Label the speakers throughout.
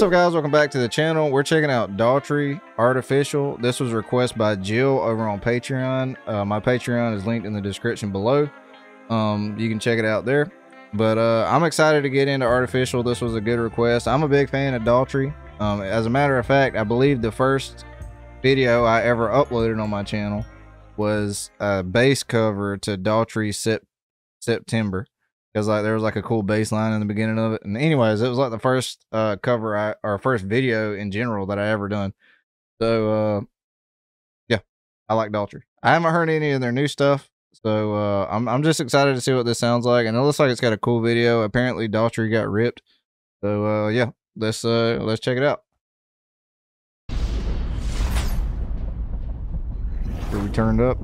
Speaker 1: What's up guys, welcome back to the channel. We're checking out Daughtry Artificial. This was a request by Jill over on Patreon. Uh, my Patreon is linked in the description below. Um, you can check it out there. But uh, I'm excited to get into Artificial. This was a good request. I'm a big fan of Daughtry. Um, as a matter of fact, I believe the first video I ever uploaded on my channel was a bass cover to Daughtry Sep- September because like there was like a cool bass line in the beginning of it. And anyways, it was like the first uh cover I or first video in general that I ever done. So uh yeah, I like Daughtry. I haven't heard any of their new stuff. So uh I'm I'm just excited to see what this sounds like. And it looks like it's got a cool video. Apparently Daughtry got ripped. So uh yeah, let's uh let's check it out. Are we turned up?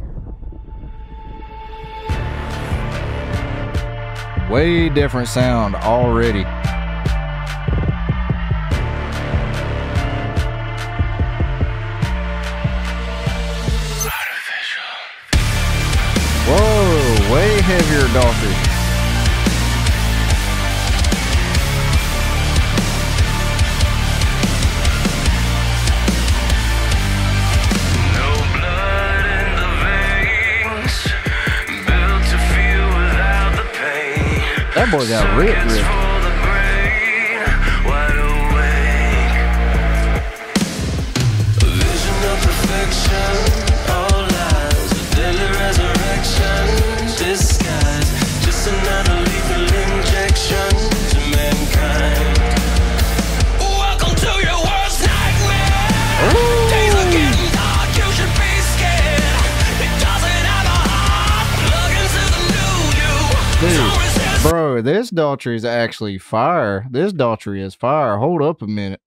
Speaker 1: Way different sound already. Whoa, way heavier Daughtry. That boy got ripped, ripped. This Daughtry is actually fire. This Daughtry is fire. Hold up a minute.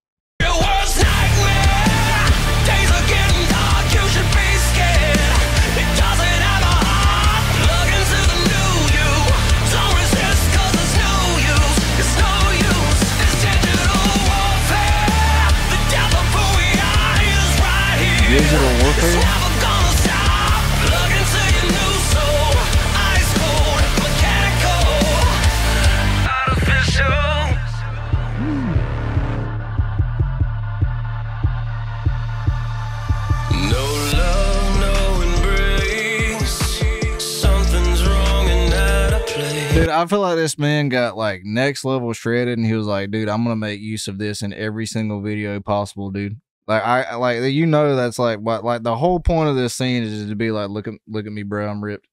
Speaker 1: Dude, I feel like this man got like next level shredded, and he was like, "Dude, I'm gonna make use of this in every single video possible, dude." Like I like you know that's like what like the whole point of this scene is to be like, "Look at look at me, bro, I'm ripped."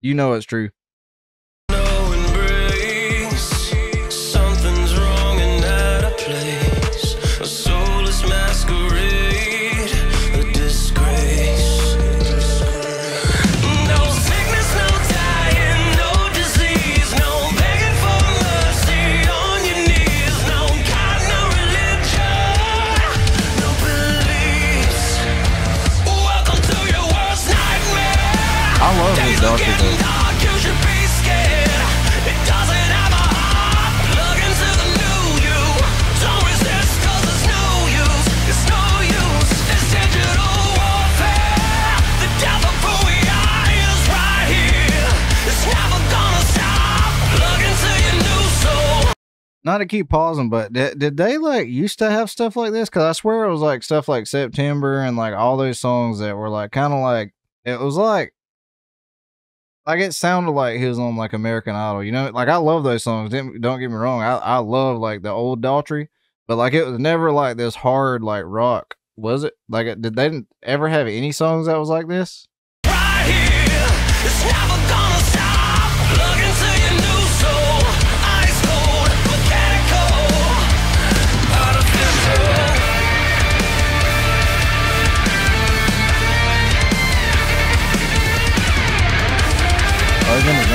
Speaker 1: You know it's true. Not to keep pausing, but did, did they like used to have stuff like this? Because I swear it was like stuff like September and like all those songs that were like kind of like it was like like it sounded like he was on like American Idol. You know, like I love those songs. Don't get me wrong. I I love like the old Daughtry, but like it was never like this hard like rock. Was it like did they ever have any songs that was like this?
Speaker 2: Right here.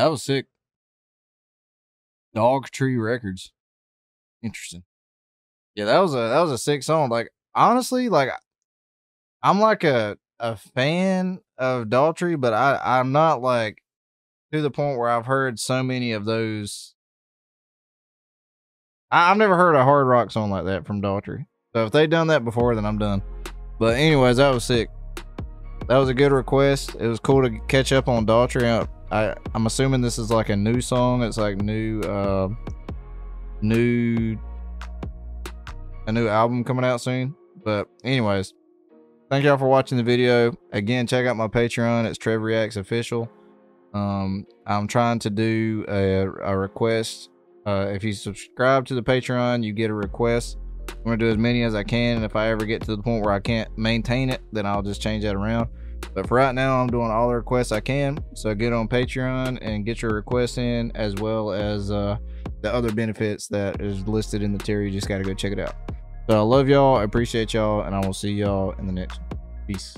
Speaker 1: that was sick. Dogtree Records. Interesting. Yeah, that was a that was a sick song. Like honestly, like I'm like a a fan of Daughtry, but I I'm not like to the point where I've heard so many of those. I, I've never heard a hard rock song like that from Daughtry. So if they done that before, then I'm done. But anyways, that was sick. That was a good request. It was cool to catch up on Daughtry. I, I'm assuming this is like a new song. It's like new uh new a new album coming out soon. But anyways, thank y'all for watching the video. Again, check out my Patreon. It's Trevor Reacts Official. Um, I'm trying to do a, a request. Uh, if you subscribe to the Patreon, you get a request. I'm gonna do as many as I can, and if I ever get to the point where I can't maintain it, then I'll just change that around. But for right now, I'm doing all the requests I can. So get on Patreon and get your requests in, as well as uh, the other benefits that is listed in the tier. You just gotta go check it out. So I love y'all. I appreciate y'all, and I will see y'all in the next. Peace.